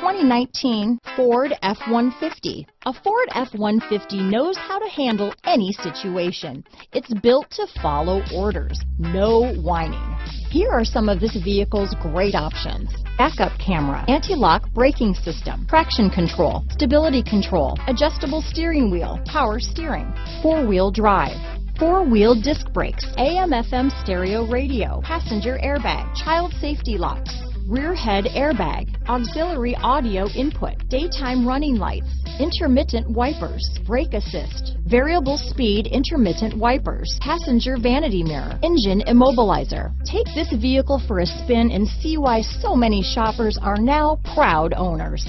2019 Ford F-150. A Ford F-150 knows how to handle any situation. It's built to follow orders, no whining. Here are some of this vehicle's great options. Backup camera, anti-lock braking system, traction control, stability control, adjustable steering wheel, power steering, four-wheel drive, four-wheel disc brakes, AM FM stereo radio, passenger airbag, child safety locks, rear head airbag, auxiliary audio input, daytime running lights, intermittent wipers, brake assist, variable speed intermittent wipers, passenger vanity mirror, engine immobilizer. Take this vehicle for a spin and see why so many shoppers are now proud owners.